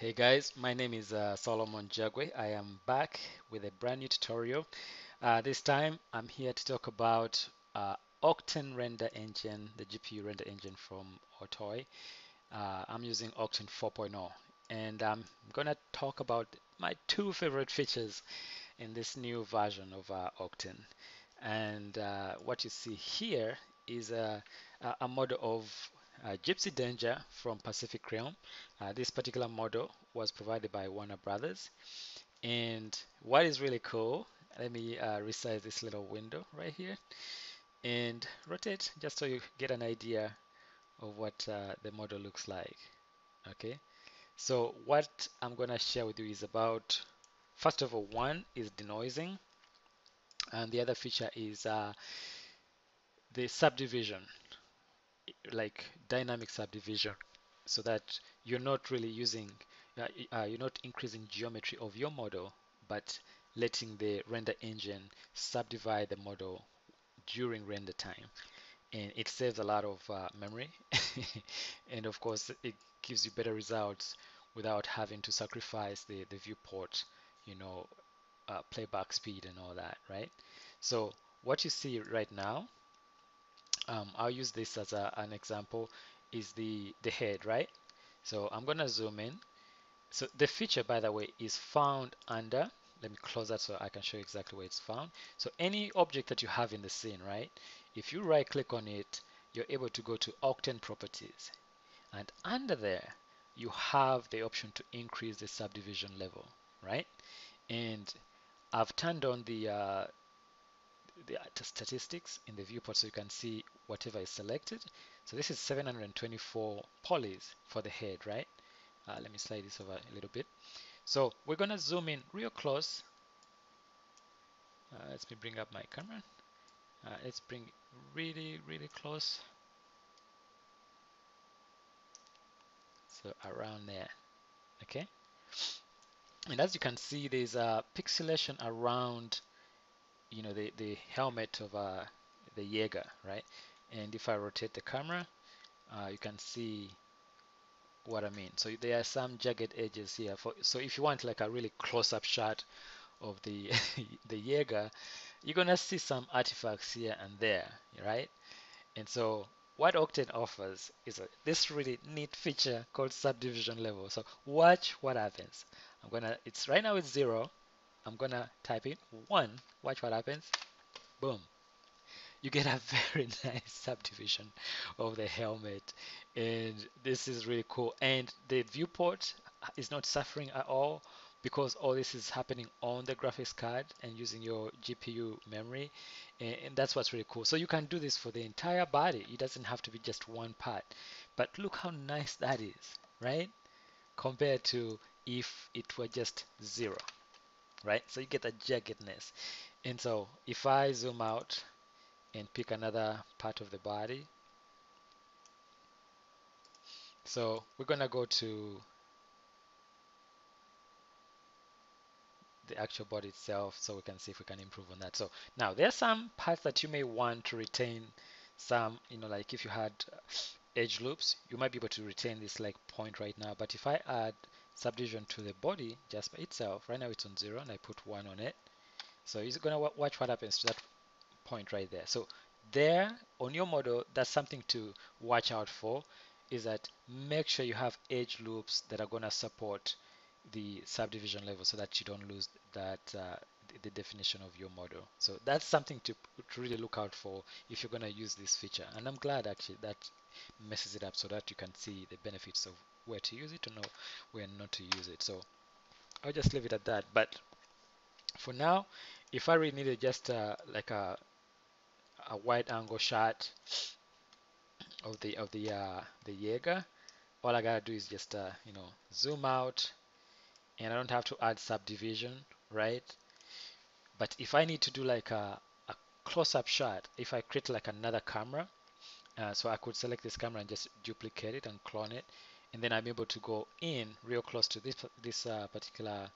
Hey guys, my name is uh, Solomon Jagwe. I am back with a brand new tutorial. Uh, this time I'm here to talk about uh, Octane render engine, the GPU render engine from Otoy. Uh, I'm using Octane 4.0 and I'm gonna talk about my two favorite features in this new version of uh, Octane. And uh, what you see here is a, a model of uh, Gypsy Danger from Pacific Rim. Uh, this particular model was provided by Warner Brothers. And what is really cool, let me uh, resize this little window right here and rotate just so you get an idea of what uh, the model looks like. Okay, so what I'm going to share with you is about, first of all, one is denoising, and the other feature is uh, the subdivision like dynamic subdivision so that you're not really using uh, uh, you're not increasing geometry of your model but letting the render engine subdivide the model during render time. And it saves a lot of uh, memory. And of course it gives you better results without having to sacrifice the, the viewport you know uh, playback speed and all that right? So what you see right now um, I'll use this as a, an example is the the head right? So I'm gonna zoom in. So the feature by the way is found under let me close that so I can show you exactly where it's found. So any object that you have in the scene right? If you right click on it you're able to go to Octane properties. And under there you have the option to increase the subdivision level right? And I've turned on the uh, the statistics in the viewport so you can see whatever is selected. So this is 724 polys for the head, right? Uh, let me slide this over a little bit. So we're going to zoom in real close. Uh, let me bring up my camera. Uh, let's bring really, really close. So around there, okay? And as you can see, there's a pixelation around you know the the helmet of uh, the Jaeger, right? And if I rotate the camera, uh, you can see what I mean. So there are some jagged edges here. For, so if you want like a really close-up shot of the the Jaeger, you're gonna see some artifacts here and there, right? And so what Octane offers is a, this really neat feature called subdivision level. So watch what happens. I'm gonna. It's right now it's zero. I'm gonna type in one. Watch what happens. Boom. You get a very nice subdivision of the helmet, and this is really cool. And the viewport is not suffering at all because all this is happening on the graphics card and using your GPU memory and, and, that's what's really cool so you can do this for the entire body it doesn't have to be just one part but look how nice that is right compared to if it were just zero right? So you get a jaggedness. And so if I zoom out and pick another part of the body, so we're gonna go to the actual body itself so we can see if we can improve on that. So now there are some parts that you may want to retain some, you know, like if you had edge loops, you might be able to retain this like point right now. But if I add subdivision to the body just by itself. Right now it's on zero and I put one on it. So you're gonna watch what happens to that point right there. So there on your model, that's something to watch out for is that make sure you have edge loops that are gonna support the subdivision level so that you don't lose that uh, the definition of your model. So that's something to, to really look out for if you're going to use this feature. And I'm glad actually that messes it up so that you can see the benefits of where to use it or know where not to use it. So I'll just leave it at that. But for now, if I really needed just uh, like a a wide angle shot of the of the uh, the Jaeger, all I gotta do is just uh, you know zoom out, and I don't have to add subdivision, right? But if I need to do like a, a close-up shot, if I create like another camera, uh, so I could select this camera and just duplicate it and clone it, and then I'm able to go in real close to this this uh, particular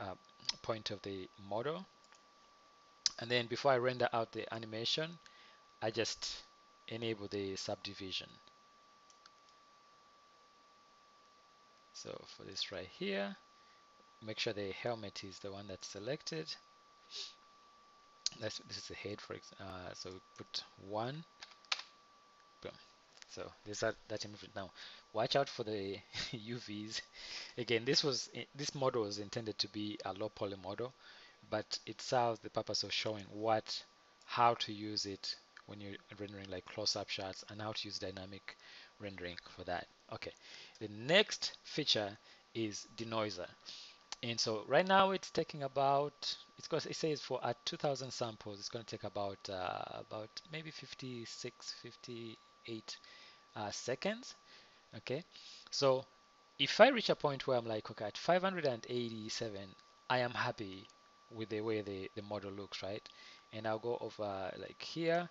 uh, point of the model and then before I render out the animation I just enable the subdivision So for this right here, make sure the helmet is the one that's selected. That's, this is the head for uh, so we put one so this that that image now watch out for the UVs again this was this model was intended to be a low poly model but it serves the purpose of showing what how to use it when you're rendering like close-up shots and how to use dynamic rendering for that. Okay the next feature is denoiser. And so right now it's taking about it's going it says for at 2000 samples it's going to take about uh, about maybe 56 58 uh, seconds okay? So if I reach a point where I'm like okay at 587 I am happy with the way the, the model looks right? And I'll go over like here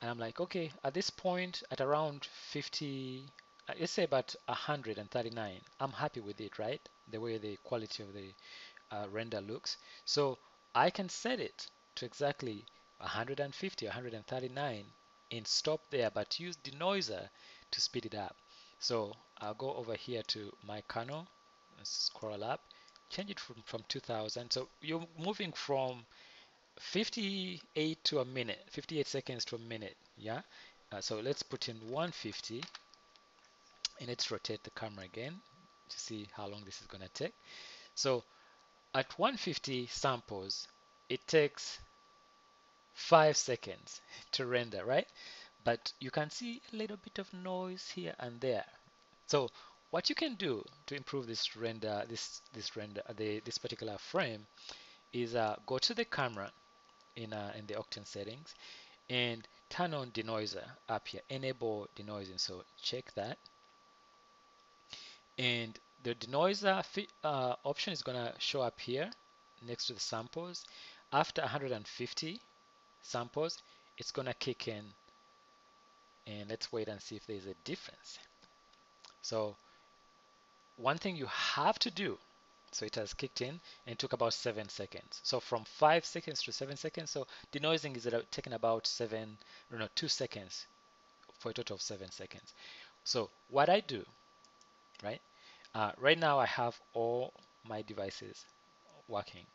and I'm like okay at this point at around 50 uh, let's say about 139 I'm happy with it right? The way the quality of the uh, render looks. So I can set it to exactly 150 139 and stop there but use denoiser to speed it up. So I'll go over here to my kernel. Scroll up. Change it from, from 2000 so you're moving from 58 to a minute 58 seconds to a minute yeah? Uh, so let's put in 150 and let's rotate the camera again to see how long this is going to take. So at 150 samples it takes five seconds to render right? But you can see a little bit of noise here and there. So what you can do to improve this render this this render the this particular frame is uh, go to the camera in uh, in the Octane settings and turn on denoiser up here. Enable denoising. So check that. And the denoiser uh, option is to show up here next to the samples. After 150 samples it's to kick in and let's wait and see if there's a difference. So one thing you have to do so it has kicked in and took about seven seconds. So from five seconds to seven seconds so denoising is taking about seven no two seconds for a total of seven seconds. So what I do right uh, right now I have all my devices working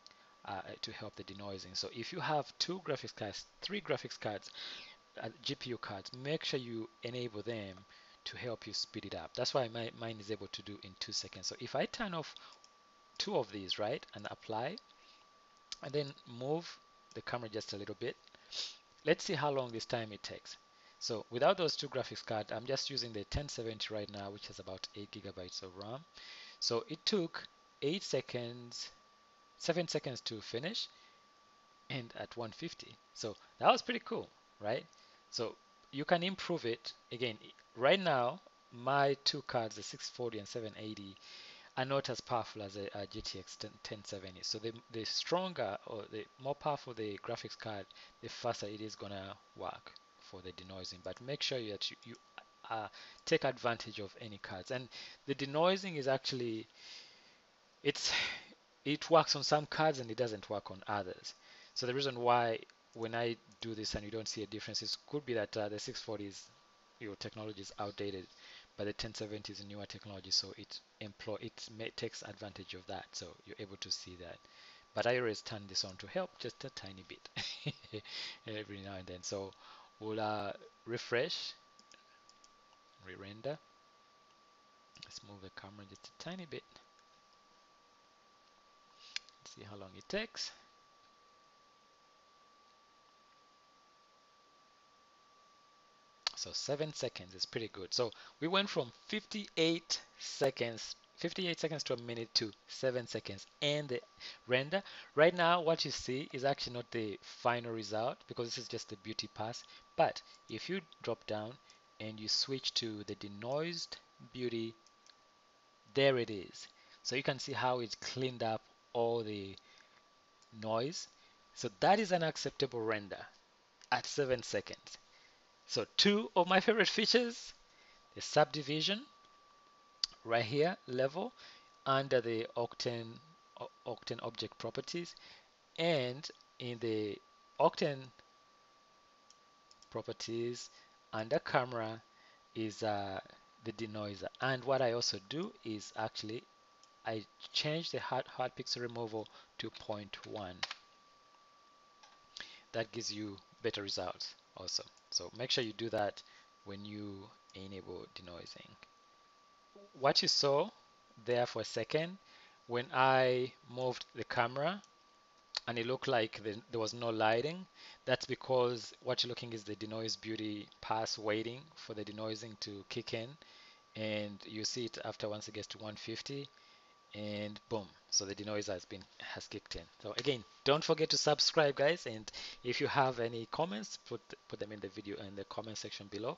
uh, to help the denoising. So if you have two graphics cards three graphics cards uh, GPU cards make sure you enable them to help you speed it up. That's why my, mine is able to do in two seconds. So if I turn off two of these right and apply and then move the camera just a little bit let's see how long this time it takes. So without those two graphics cards I'm just using the 1070 right now which has about 8 gigabytes of RAM. So it took 8 seconds 7 seconds to finish and at 150 so that was pretty cool right so you can improve it again right now my two cards the 640 and 780 are not as powerful as a, a GTX 1070. So the, the stronger or the more powerful the graphics card, the faster it is gonna work for the denoising. But make sure that you, you uh, take advantage of any cards. And the denoising is actually it's it works on some cards and it doesn't work on others. So the reason why when I do this and you don't see a difference, it could be that uh, the 640s your technology is outdated but the 1070 is a newer technology so it employ it may, takes advantage of that so you're able to see that. But I always turn this on to help just a tiny bit every now and then. So we'll uh, refresh re-render. Let's move the camera just a tiny bit see how long it takes. So seven seconds is pretty good. So we went from 58 seconds 58 seconds to a minute to 7 seconds. And uh, the render right now what you see is actually not the final result because this is just the beauty pass. But if you drop down and you switch to the denoised beauty there it is. So you can see how it cleaned up all the noise so that is an acceptable render at 7 seconds so two of my favorite features, the subdivision right here level under the Octane Octane object properties and in the Octane properties under camera is uh, the denoiser. And what I also do is actually I change the hard, hard pixel removal to 0.1. That gives you better results also. So make sure you do that when you enable denoising. What you saw there for a second, when I moved the camera and it looked like the, there was no lighting, that's because what you're looking is the denoise beauty pass waiting for the denoising to kick in and you see it after once it gets to 150 and boom. So the denoiser has been has kicked in. So again don't forget to subscribe guys and if you have any comments put put them in the video in the comment section below.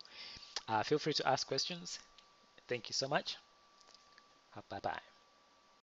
Uh, feel free to ask questions. Thank you so much. Bye bye